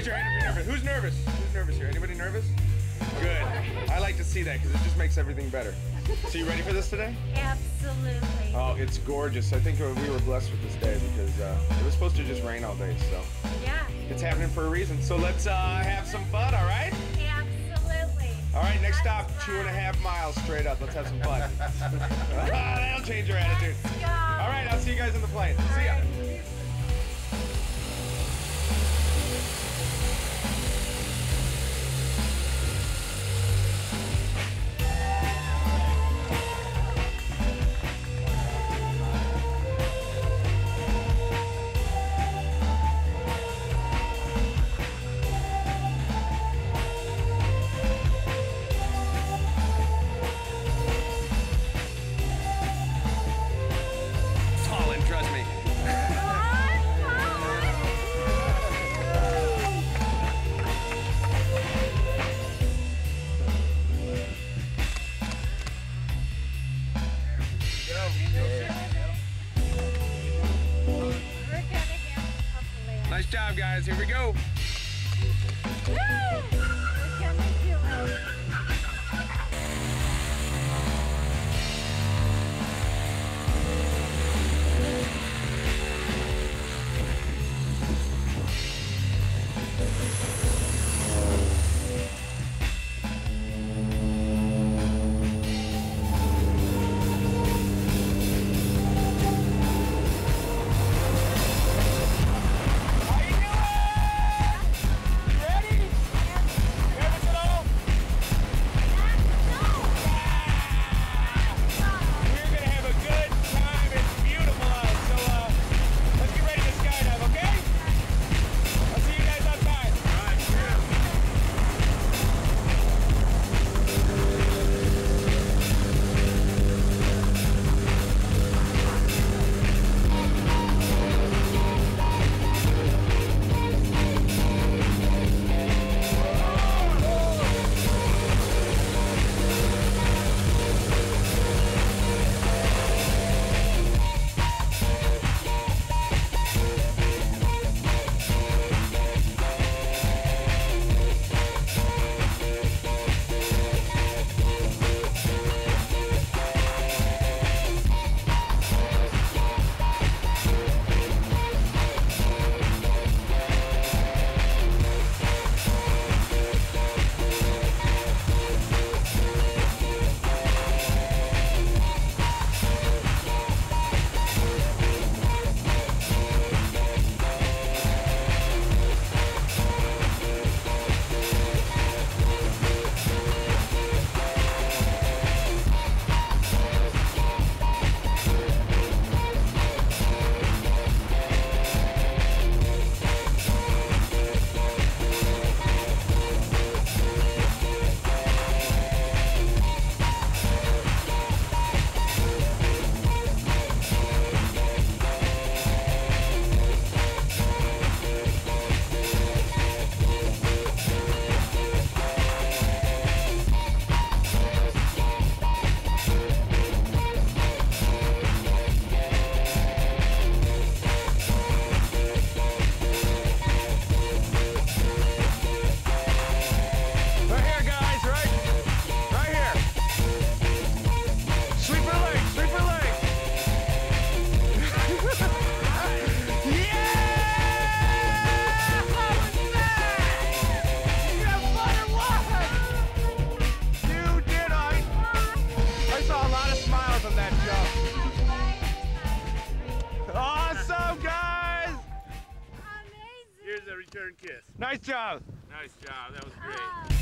Raise your hand if you're nervous. Who's nervous? Who's nervous here? Anybody nervous? Good. I like to see that because it just makes everything better. So you ready for this today? Absolutely. Oh, it's gorgeous. I think we were blessed with this day because uh, it was supposed to just rain all day, so Yeah, it's happening for a reason. So let's uh, have some fun, all right? absolutely. All right, next stop, two and a half miles straight up. Let's have some fun. That'll change your attitude. All right, I'll see you guys in the plane. See ya. Falling, job, guys. Here we go. Amazing. Here's a return kiss. Nice job. Nice job. That was great. Oh.